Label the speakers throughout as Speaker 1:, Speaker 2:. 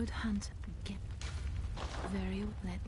Speaker 1: good hunt. Get very let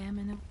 Speaker 1: Gamma. Very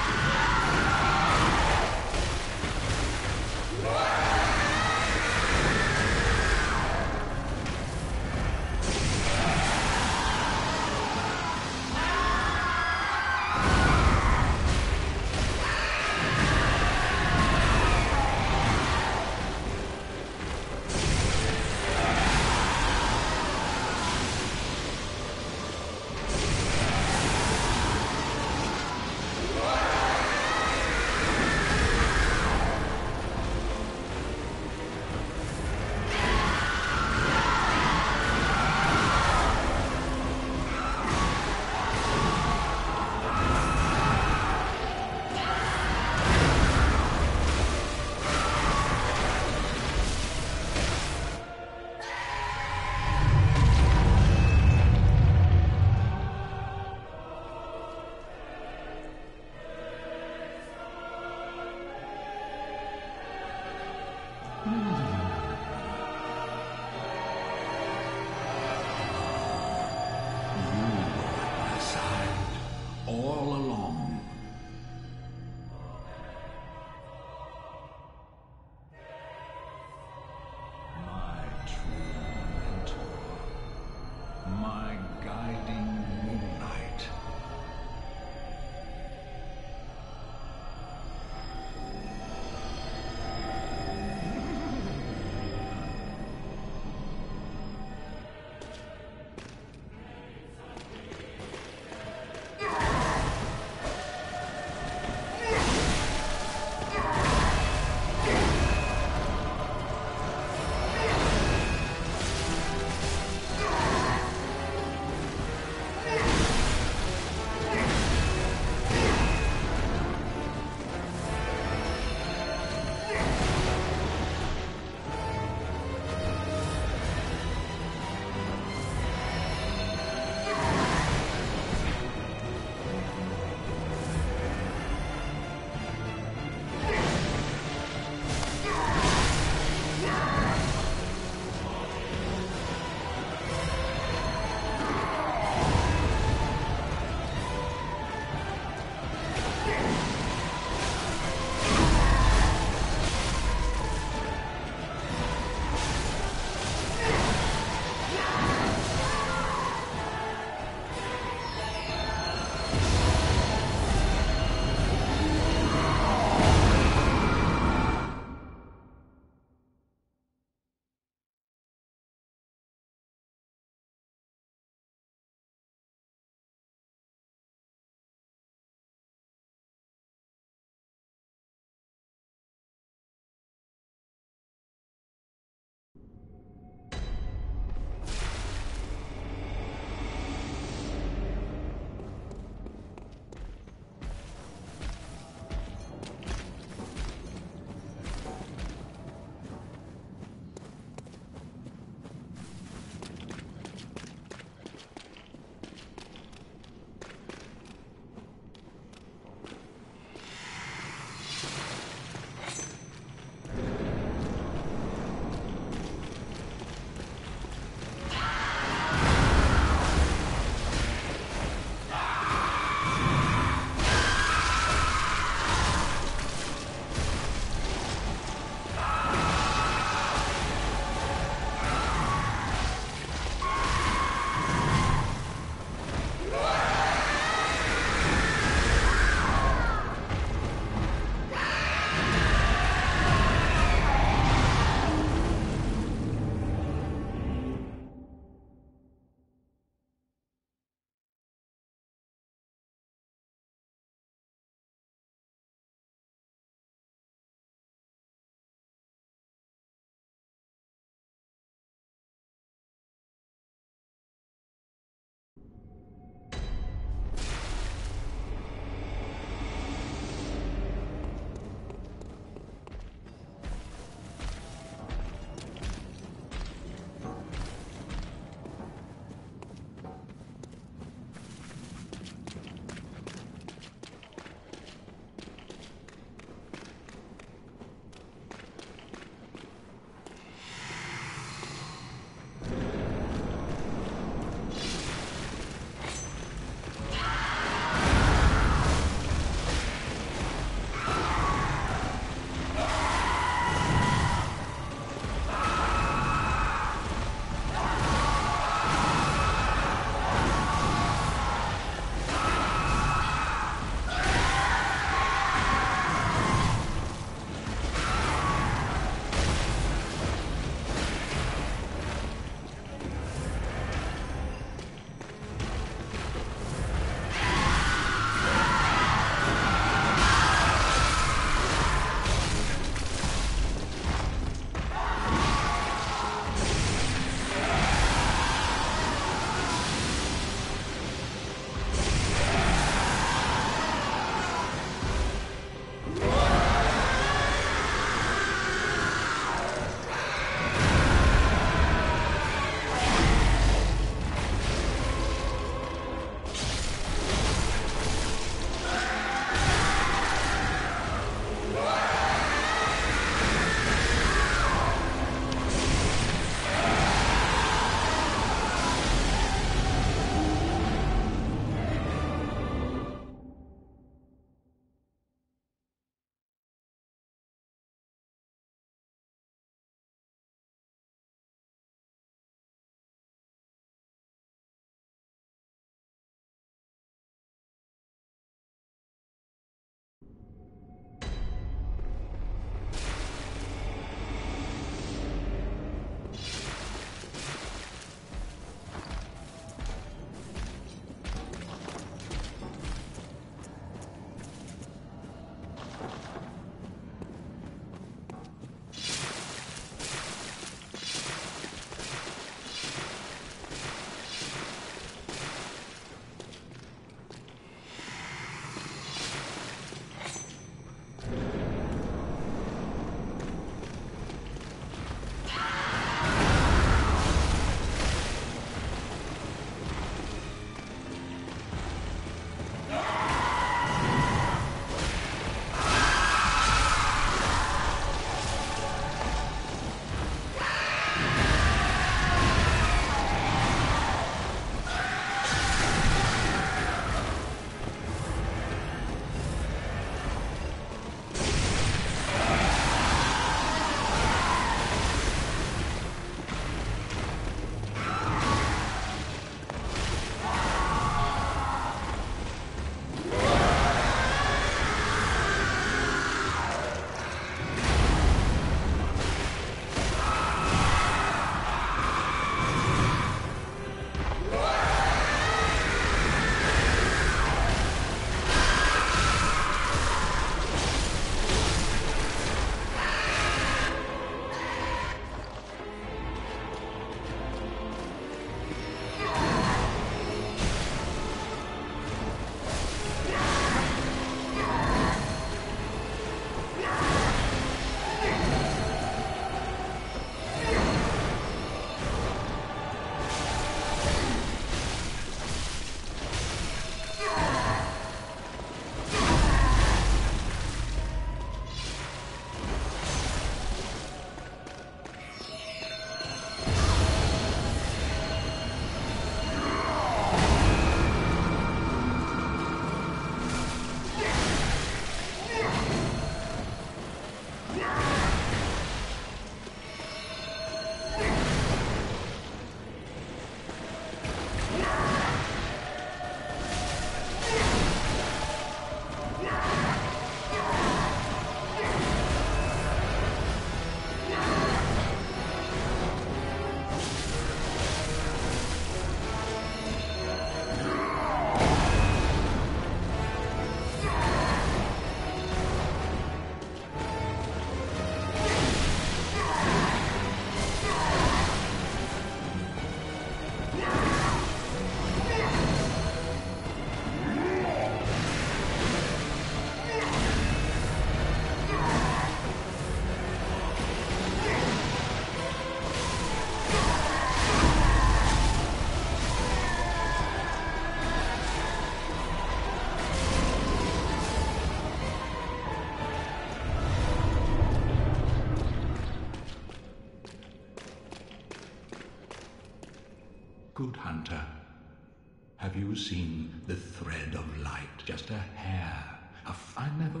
Speaker 2: you seen the thread of light? Just a hair. a A f- I never.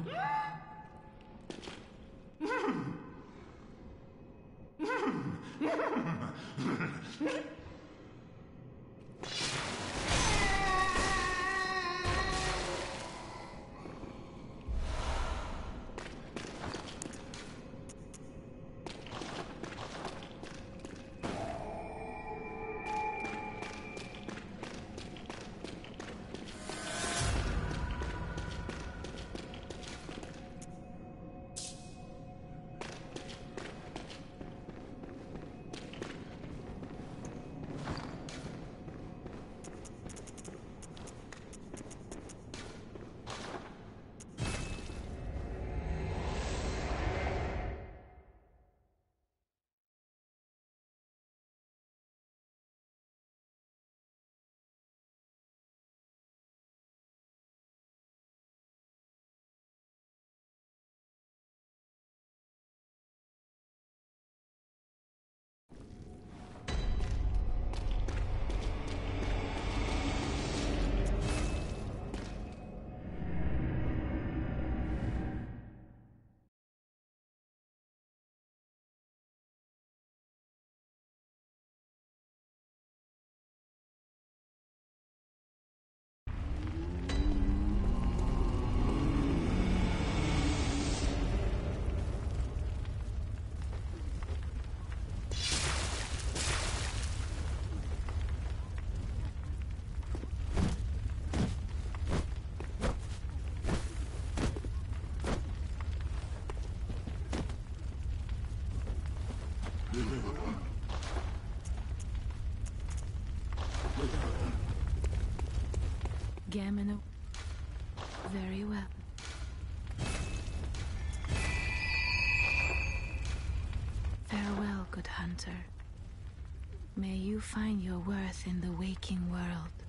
Speaker 1: Gamino. Very well. Farewell, good hunter. May you find your worth in the waking world.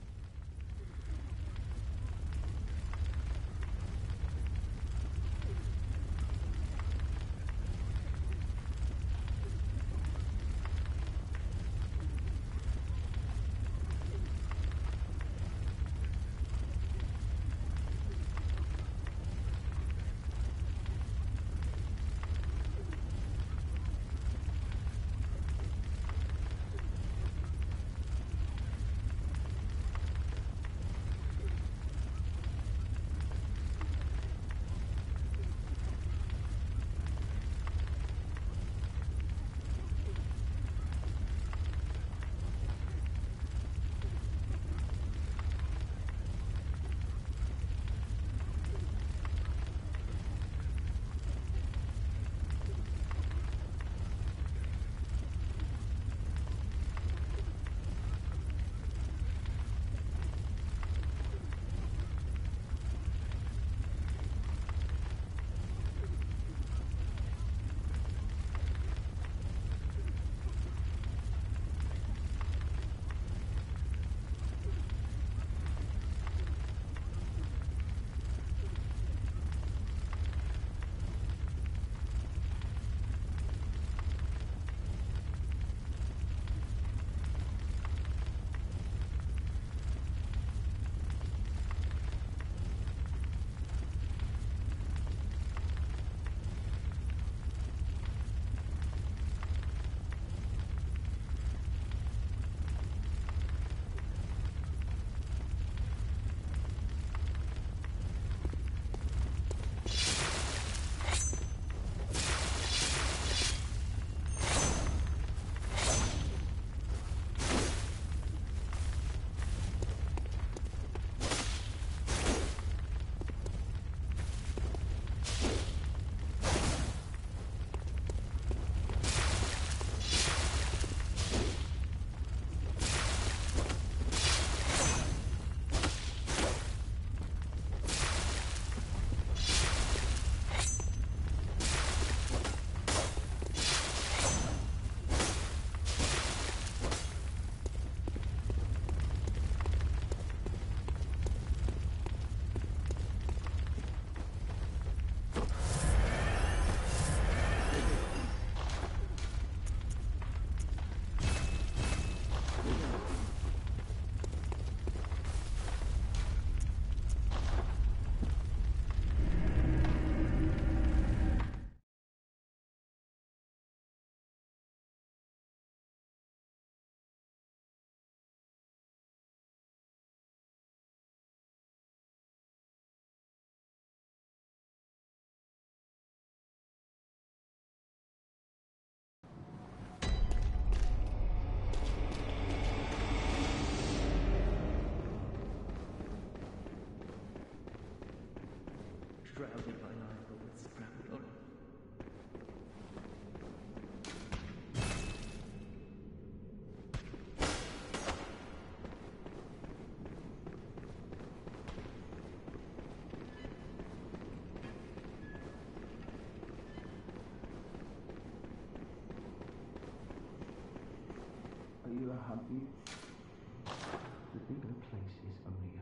Speaker 3: With on
Speaker 4: Are you happy? The bigger place is only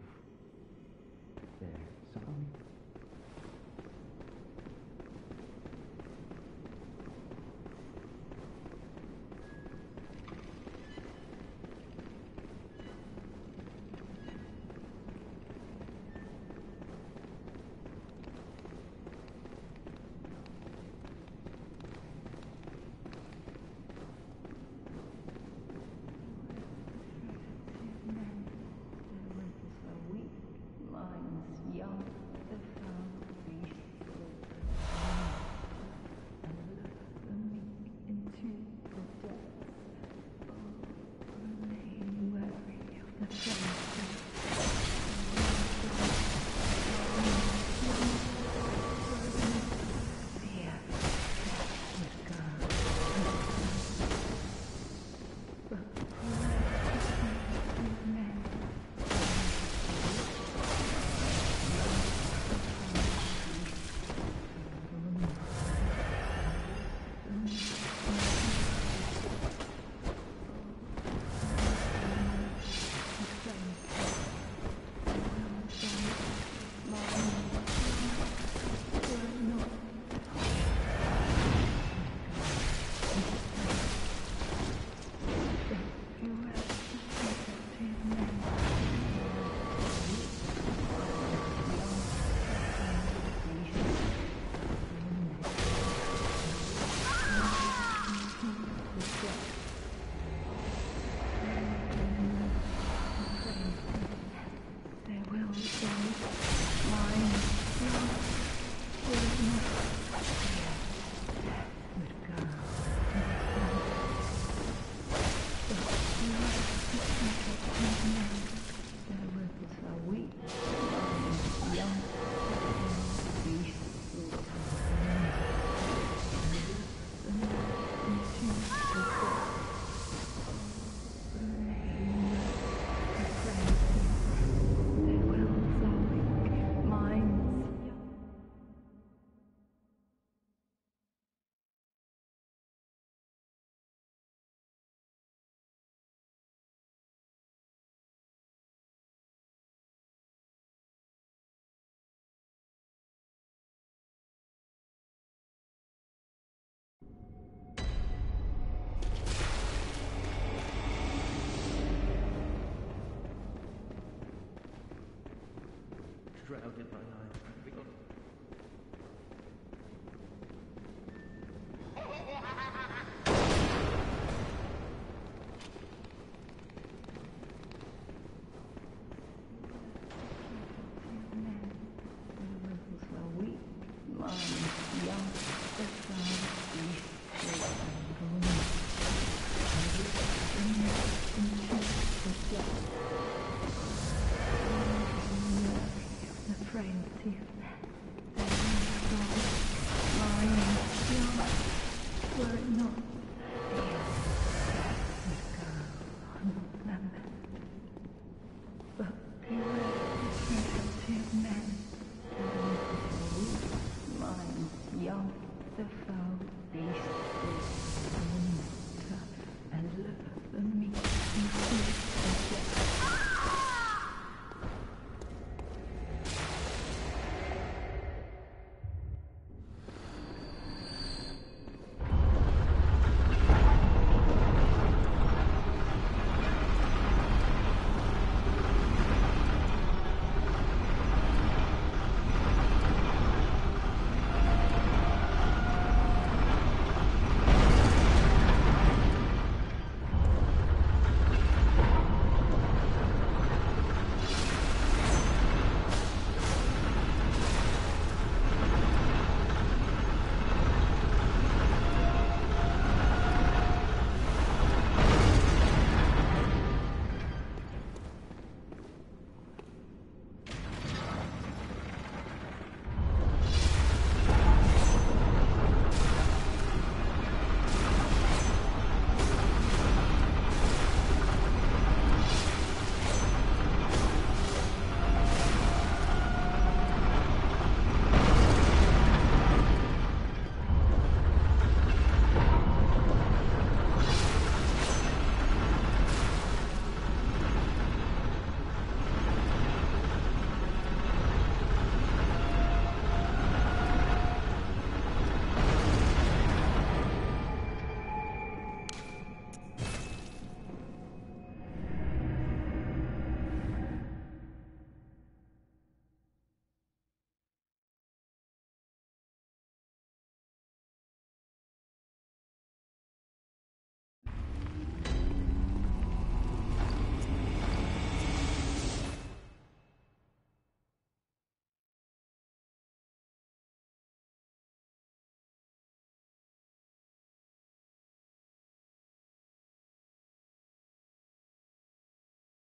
Speaker 3: Night,